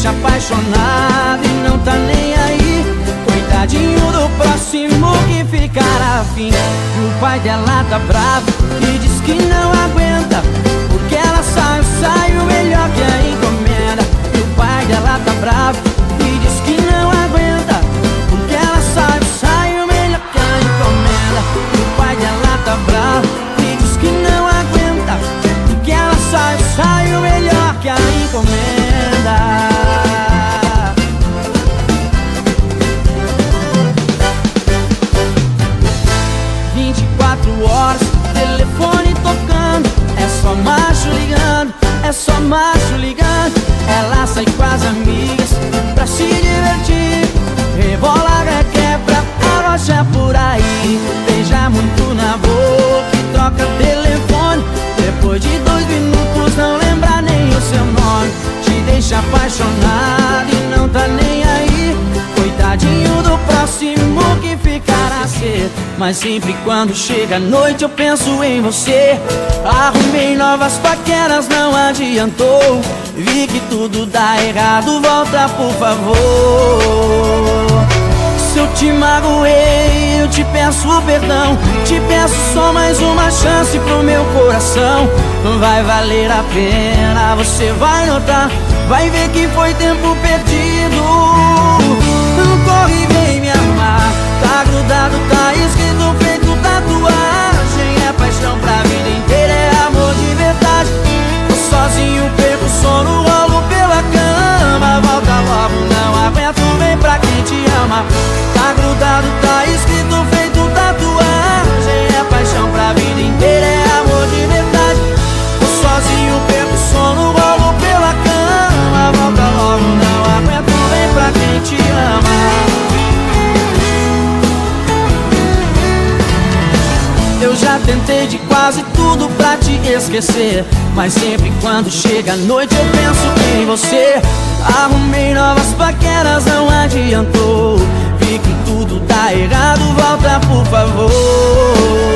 bicho apaixonado e não tá nem aí Coitadinho do próximo que ficará afim O pai dela tá bravo e diz que não aguenta Porque ela sai, saiu. saio, ficará cedo Mas sempre quando chega a noite eu penso em você. Arrumei novas paqueras, não adiantou. Vi que tudo dá errado, volta por favor. Se eu te magoei, eu te peço perdão. Te peço só mais uma chance pro meu coração. Vai valer a pena, você vai notar. Vai ver que foi tempo perdido. de quase tudo pra te esquecer. Mas sempre quando chega a noite eu penso em você. Arrumei novas paqueras, não adiantou. Vi que tudo tá errado, volta por favor.